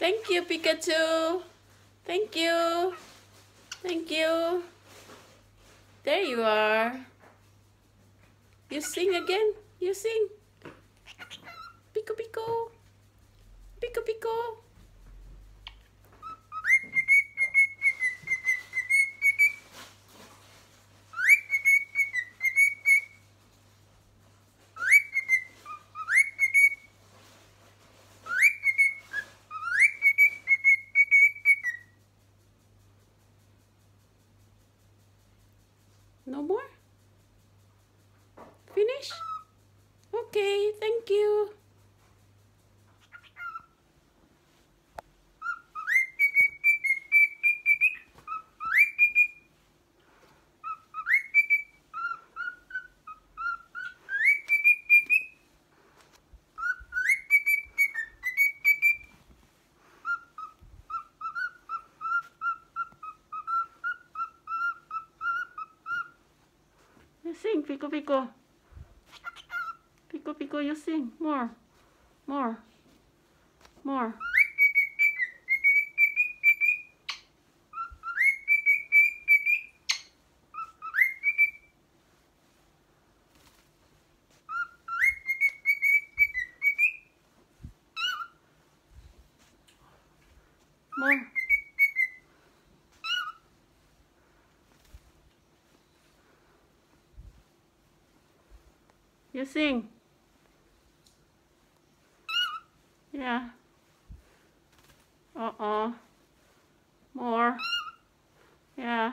Thank you, Pikachu. Thank you. Thank you. There you are. You sing again. You sing. Pico, pico. Pico, pico. Okay, thank you. Sing, Pico Pico. Pico you sing. More. More. More. More. You sing. Yeah. Uh-oh. More. Yeah.